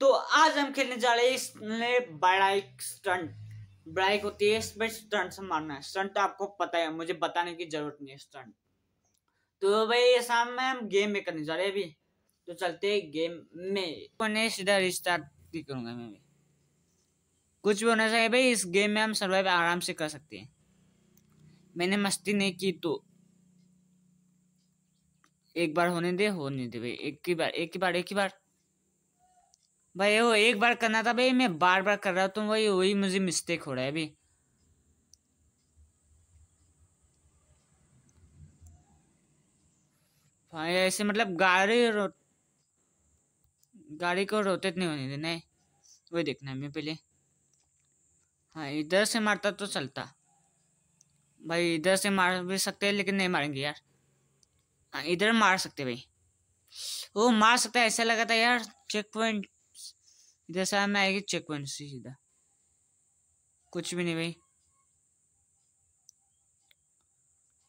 तो आज हम खेलने जा रहे हैं इसमें बाइक स्टंट। बाइक होती है इस पर स्टंट से मारना है। स्टंट आपको पता है, मुझे बताने की ज़रूरत नहीं है स्टंट। तो भाई, ये शाम में हम गेम में करने जा रहे हैं अभी। तो चलते हैं गेम में। मैंने सीधा रिस्टार्ट भी करूँगा मैं भी। कुछ भी होना चाहिए भाई, इस गेम में हम सर्वाइव आराम से कर सकते हैं। मैंने मस्ती नहीं की तो। एक बार होने दे होने दे भाई। एक ही बार, एक ही बार, एक ही बार। भाई वो एक बार करना था भाई, मैं बार बार कर रहा हूँ तो वही वही मुझे मिस्टेक हो रहा है अभी। भाई ऐसे मतलब गाड़ी रो, गाड़ी को रोटेट नहीं होने देना है। वही देखना है मैं पहले। हाँ इधर से मारता तो चलता। भाई इधर से मार भी सकते हैं, लेकिन नहीं मारेंगे यार। हाँ इधर मार सकते भाई। वो मार सकता ऐसा लगा था यार चेक पॉइंट इधर से आएगी चेक पॉइंट सीधा। कुछ भी नहीं भाई।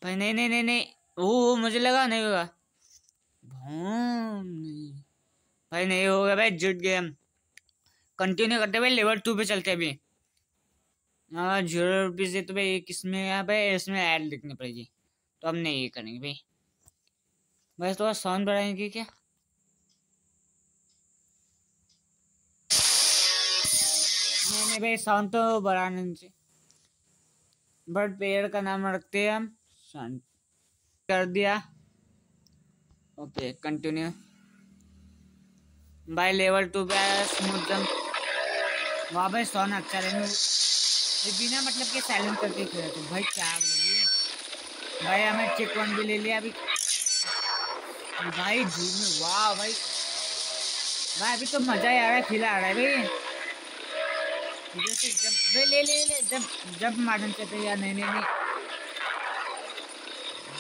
भाई, नहीं नहीं नहीं नहीं। ओ मुझे लगा नहीं होगा। भाई, नहीं होगा भाई, जुट गए हम। कंटिन्यू करते भाई लेवल टू पे चलते अभी। हाँ ज़ीरो रुपीज़ तो भाई किसमें है भाई, इसमें ऐड लिखनी पड़ेगी। तो हम नहीं ये करेंगे भाई। भाई थोड़ा साउंड बढ़ाएँगे क्या? नहीं भाई साउंड तो बढ़ाने से बट पेड़ का नाम रखते हैं हम। शांत कर दिया। ओके कंटिन्यू भाई लेवल टू पे जंप वहाँ भाई साउंड अच्छा रहेगा ये बिना मतलब के साइलेंट करके खेल तो भाई, क्या भाई हमें चेक वन भी ले लिया अभी। भाई झूम वाह भाई। भाई, अभी तो मज़ा ही आ रहा है, खिला आ रहा है भाई। जैसे जब वे ले ले ले, जब जब मारना चाहते या नहीं नहीं नहीं।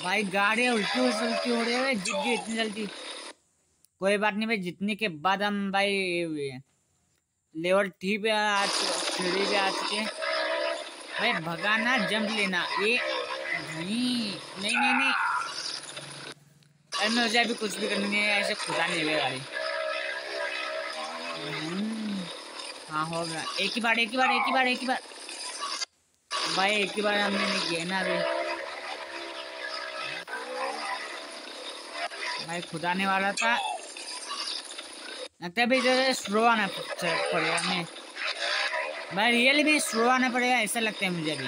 भाई गाड़ी उल्टी उल्टी हो रही है जित गई इतनी जल्दी। कोई बात नहीं भाई, जितने के बाद हम भाई लेवल टी पे आ थ्री पे आ चुके भाई भगाना, जंप लेना, ये नहीं नहीं नहीं नहीं। अरे मुझे अभी कुछ भी करना है, ऐसे खुदा नहीं है गाड़ी। हाँ हो गया। एक ही बार, एक ही बार, एक ही बार, एक ही बार। भाई, एक ही बार हमने नहीं किया ना अभी। भाई खुदाने वाला था। लगता है भाई जो स्लो आना पड़ेगा हमें। भाई रियली में स्लो आना पड़ेगा, ऐसा लगता है मुझे अभी।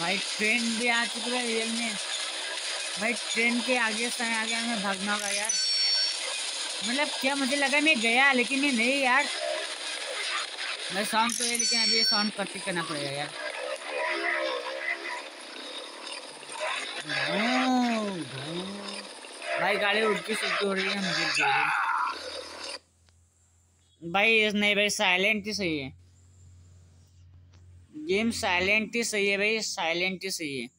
भाई ट्रेन भी आ चुकी है रियल में। भाई ट्रेन के आगे से आगे हमें भागना होगा यार। मतलब क्या मुझे लगा मैं गया, लेकिन मैं नहीं यार। भाई साउंड तो है, लेकिन अभी साउंड कट करना पड़ेगा यार। भाई गाड़ी उड़ती सुलती हो रही है, मुझे भाई नहीं, भाई साइलेंट ही सही है। गेम साइलेंट ही सही है, भाई साइलेंट ही सही है।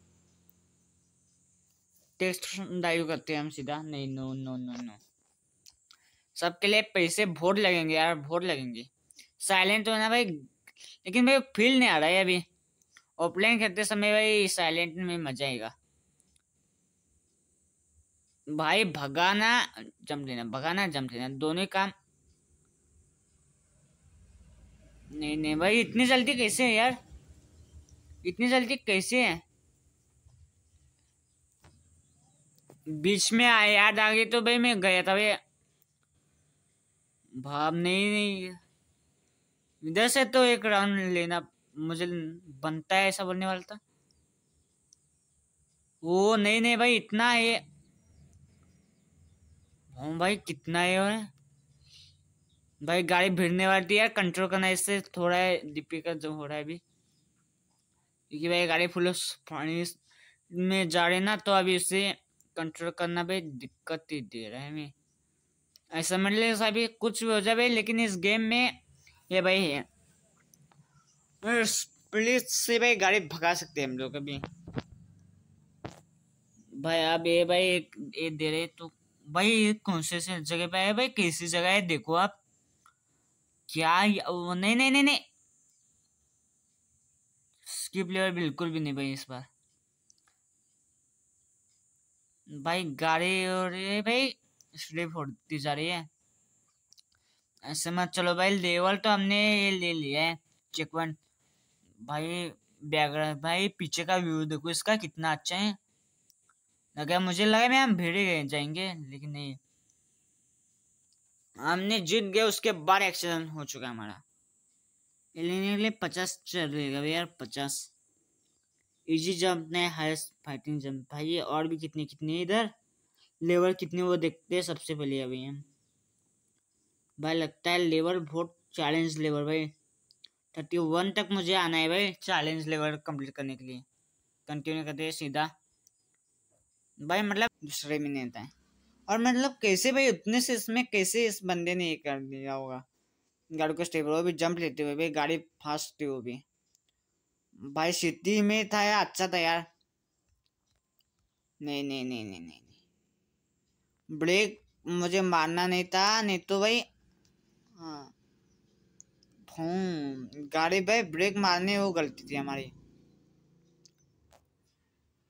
टेक्स्ट डाइव करते हैं हम सीधा। नहीं नो नो नो नो सबके लिए पैसे भोट लगेंगे यार भोट लगेंगे। साइलेंट तो है ना भाई। लेकिन भाई फील नहीं आ रहा है अभी। ऑफलाइन खेलते समय भाई साइलेंट में मज़ा आएगा। भाई भगाना जम लेना भगाना जम लेना दोनों काम। नहीं नहीं भाई, इतनी जल्दी कैसे है यार? इतनी जल्दी कैसे है? बीच में आ, याद आ गई तो भाई मैं गया था भाई। भाव नहीं नहीं। इधर से तो एक राउंड लेना मुझे बनता है ऐसा बोलने वाला था। वो नहीं नहीं भाई इतना है। हाँ भाई कितना है भाई गाड़ी भिड़ने वाली थी यार कंट्रोल करना इससे थोड़ा डिफ़िकल्ट जो हो रहा है अभी। क्योंकि भाई गाड़ी फुल पानी में जा रहे ना तो अभी इसे कंट्रोल करना भाई दिक्कत ही दे रहा है हमें ऐसा ले अभी कुछ भी हो जाए भाई, लेकिन इस गेम में ये भाई है। पुलिस से भाई गाड़ी भगा सकते हैं हम लोग अभी। भाई अब ये भाई ये दे रहे तो भाई कौन से से जगह पे है भाई? कैसी जगह है? देखो आप। क्या नहीं नहीं नहीं नहीं। स्किप लेवल बिल्कुल भी नहीं भाई इस बार। भाई गाड़ी और ये भाई स्लिप होती जा रही है। ऐसे मत चलो भाई, लेवल तो हमने ये ले लिया है चेक वन भाई बैकग्राउंड भाई, पीछे का व्यू देखो, इसका कितना अच्छा है। लगा मुझे लगा मैं हम भीड़ गए, जाएँगे, लेकिन नहीं। हमने जीत गए उसके बाद एक्सीडेंट हो चुका हमारा। लेने के लिए पचास चल रहेगा यार, पचास। इजी जंप ने हाईएस्ट फाइटिंग जंप भाई और भी कितने कितने इधर? लेवल कितने वो देखते हैं, सबसे पहले अभी हम भाई लगता है लेवल बहुत चैलेंज लेवल भाई। थर्टी वन तक मुझे आना है भाई चैलेंज लेवल कंप्लीट करने के लिए। कंटिन्यू करते हैं सीधा। भाई मतलब दूसरे में नहीं आता है। और मतलब कैसे भाई, उतने से इसमें कैसे इस बंदे ने ये कर दिया होगा? गाड़ी को स्टेबल वो भी जंप लेते हुए भाई गाड़ी फास्ट वो भी। भाई सिटी में था यार अच्छा था यार। नहीं नहीं नहीं नहीं नहीं ब्रेक मुझे मारना नहीं था, नहीं तो भाई हाँ। गाड़ी भाई ब्रेक मारने वो गलती थी हमारी।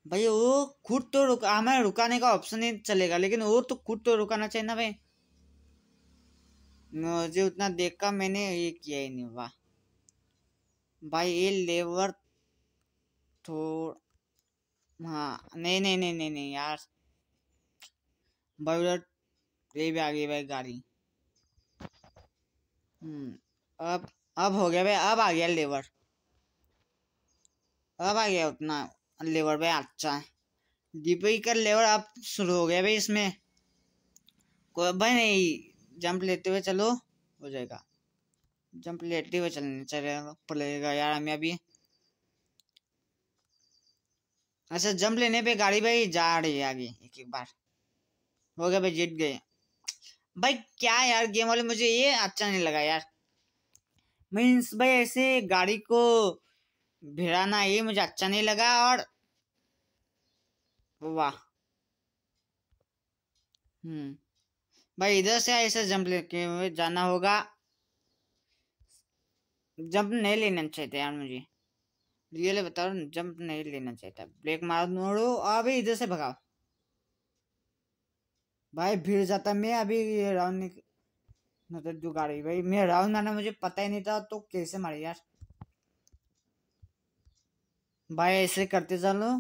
भाई वो खुद तो रुका हमें रुकाने का ऑप्शन ही चलेगा, लेकिन वो तो खुद तो रुकाना चाहिए ना भाई। मुझे उतना देखा मैंने ये किया ही नहीं, वाह। भाई ये लेवर थोड़ हाँ नहीं नहीं नहीं नहीं नहीं यार। भाई उधर ये भी आ गई भाई गाड़ी। हम्म अब अब हो गया भाई, अब आ गया लेवर अब आ गया उतना लेवर भाई अच्छा है। दीपी का लेवर अब शुरू हो गया भाई इसमें। कोई भाई नहीं जंप लेते हुए चलो, हो जाएगा। जंप लेते हुए चलने चलेगा पड़ेगा यार, हमें अभी अच्छा जंप लेने पे गाड़ी भाई जा रही है आगे, एक एक बार। हो गया भाई, जीत गए। भाई, क्या यार, गेम वाले मुझे ये अच्छा नहीं लगा यार। मीन्स भाई, ऐसे गाड़ी को भिड़ाना, ये मुझे अच्छा नहीं लगा और वाह। हम्म। भाई, इधर से ऐसे जंप लेके जाना होगा। जंप नहीं लेना चाहिए यार मुझे। रियल बता रहा हूँ जंप नहीं लेना चाहिए ब्रेक मार, मोड़ो, अभी इधर से भगाओ। भाई, भीड़ जाता मैं अभी ये राउंड मतलब जो गाड़ी, भाई, मैं राउंड आना मुझे पता ही नहीं था तो कैसे मारे यार। भाई, ऐसे करते चलो।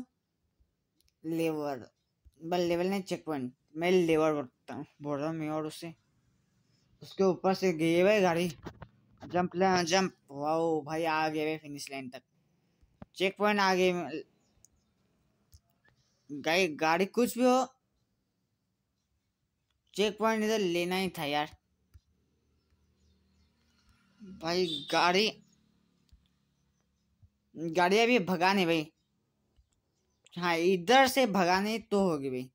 लेवर बल लेवल नहीं चेक पॉइंट मैं लेवर बोल रहा हूँ मैं और उससे उसके ऊपर से गई है भाई गाड़ी। जंप ले, जंप। वाओ, भाई, आ गए भाई फिनिश लाइन तक। चेक पॉइंट आ गए गाड़ी गाड़ी कुछ भी हो चेक पॉइंट इधर लेना ही था यार। भाई, गाड़ी गाड़ी अभी भगाने भाई। हाँ इधर से भगाने तो होगी भाई।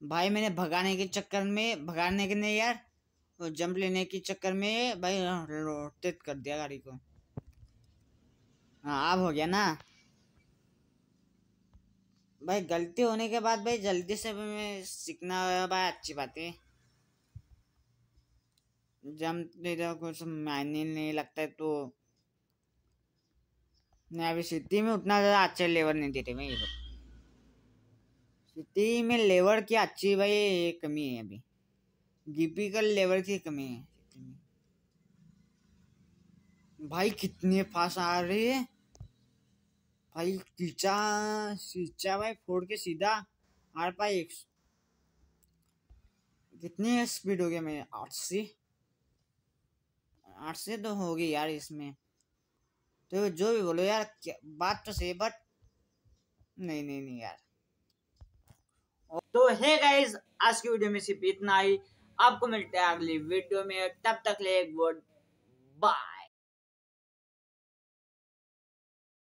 भाई, मैंने भगाने के चक्कर में, भगाने के नहीं यार और जंप लेने के चक्कर में भाई रोटेट कर दिया गाड़ी को। हाँ अब हो गया ना? भाई, गलती होने के बाद भाई, जल्दी से मैं सीखना भाई, अच्छी बात है। जब कुछ मायने नहीं लगता है तो। नहीं अभी सिटी में उतना ज़्यादा अच्छे लेवर नहीं देते भाई सिटी में लेवर की अच्छी भाई कमी है अभी। गिपी का लेवर की कमी है भाई कितने फास्ट आ रहे है? भाई खींचा खींचा भाई, फोड़ के सीधा। आर पाई एक कितनी स्पीड हो गया मैं आठ से? आठ से तो होगी यार इसमें। तो जो भी बोलो यार बात तो सही बट नहीं नहीं नहीं यार। तो है गाइस आज की वीडियो में सिर्फ़ इतना ही। आपको मिलते हैं अगली वीडियो में। तब तक ले गुड बाय।